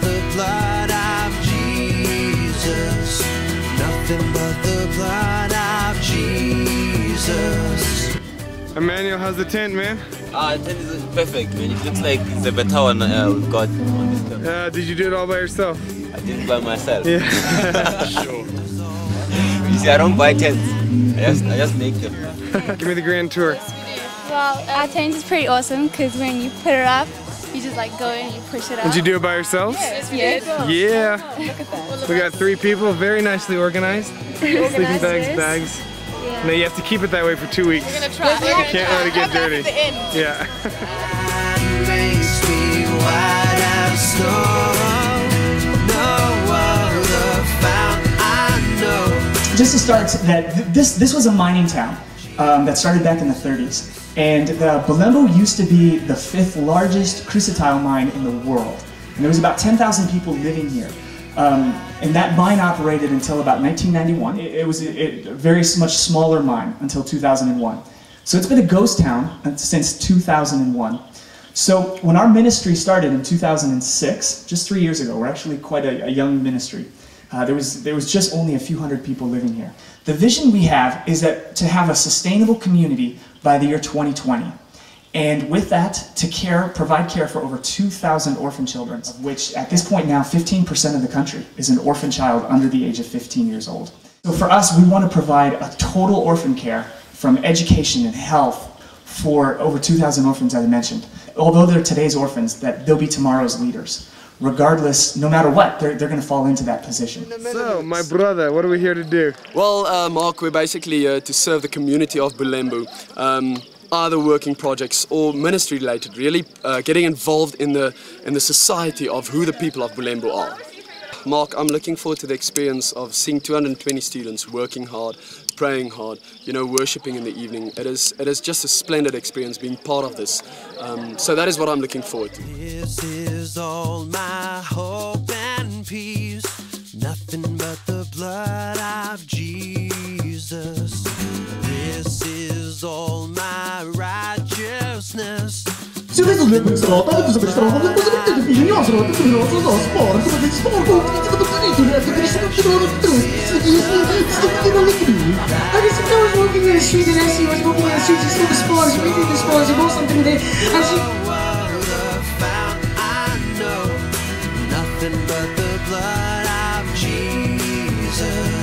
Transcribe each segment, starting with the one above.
the blood of Jesus. Nothing but the blood of Jesus. Emmanuel, how's the tent, man? Ah, uh, the tent is perfect, man. It looks like the a better one uh, we've got on this tent. Uh, did you do it all by yourself? I did it by myself. Yeah. sure. You see, I don't buy tents. I just, I just make them. Give me the grand tour. Well, our tent is pretty awesome because when you put it up, you just like go and you push it up. Did you do it by yourselves? Yes, we did. Yeah. Look at that. We got three people, very nicely organized. Organized Sleeping bags, bags. Yeah. Now you have to keep it that way for two weeks. We're gonna try. You can't let it get dirty. Yeah. That makes me white as snow. No other fount I know. Just to start, that this this was a mining town um, that started back in the 30s, and the Bulembu used to be the fifth largest chrysotile mine in the world, and there was about 10,000 people living here. Um, and that mine operated until about 1991. It, it was a, a very much smaller mine until 2001. So it's been a ghost town uh, since 2001. So when our ministry started in 2006, just three years ago, we're actually quite a, a young ministry. Uh, there was there was just only a few hundred people living here. The vision we have is that to have a sustainable community by the year 2020, and with that to care provide care for over 2,000 orphan children, of which at this point now 15% of the country is an orphan child under the age of 15 years old. So for us, we want to provide a total orphan care from education and health for over 2,000 orphans, as I mentioned. Although they're today's orphans, that they'll be tomorrow's leaders. Regardless, no matter what, they're, they're going to fall into that position. So, my brother, what are we here to do? Well, uh, Mark, we're basically uh, to serve the community of Bulembu. Um, either working projects or ministry related, really uh, getting involved in the in the society of who the people of Bulembu are. Mark, I'm looking forward to the experience of seeing 220 students working hard, praying hard, you know, worshiping in the evening. It is it is just a splendid experience being part of this. Um, so that is what I'm looking forward to. This is all my hope and peace. Nothing but the blood of Jesus. This is all my righteousness. Se avete un libro stato, avete sempre stato, avete sempre detto che io sono tutto il nostro no, sport, come che sport, come che tutto finito, ne avete visto tutti loro tutti, se che sto tutti alle crisi. I guess if I was walking in the street and I see what's walking in the street, just for the sports, making the sports, about something there, I see No other fount I know. Nothing but the blood of Jesus.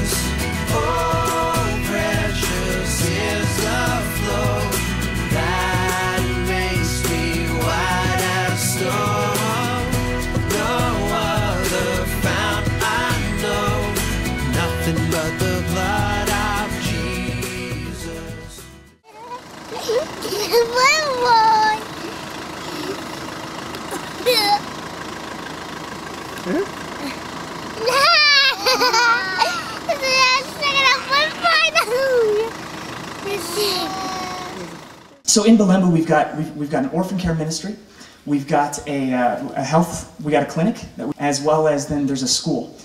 So in Bulembu, we've got we've, we've got an orphan care ministry, we've got a, uh, a health, we got a clinic, that we- as well as then there's a school.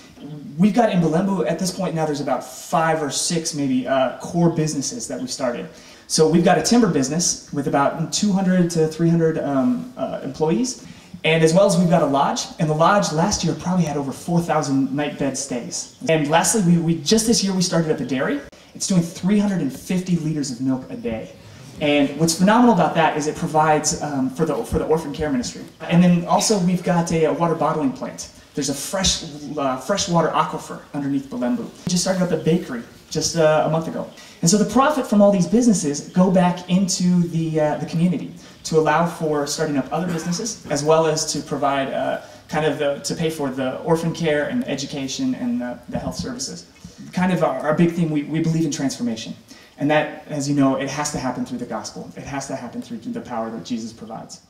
We've got in Bulembu at this point now. There's about five or six maybe uh, core businesses that we've started. So we've got a timber business with about 200 to 300 um, uh, employees, and as well as we've got a lodge. And the lodge last year probably had over 4,000 night bed stays. And lastly, we, we just this year we started up a dairy. It's doing 350 liters of milk a day. And what's phenomenal about that is it provides um, for the for the orphan care ministry. And then also we've got a, a water bottling plant. There's a fresh uh, freshwater aquifer underneath Bulembu. We just started up a bakery just uh, a month ago. And so the profit from all these businesses go back into the uh, the community to allow for starting up other businesses as well as to provide uh, kind of the, to pay for the orphan care and education and the, the health services. Kind of our, our big thing, we, we believe in transformation. And that, as you know, it has to happen through the gospel. It has to happen through the power that Jesus provides.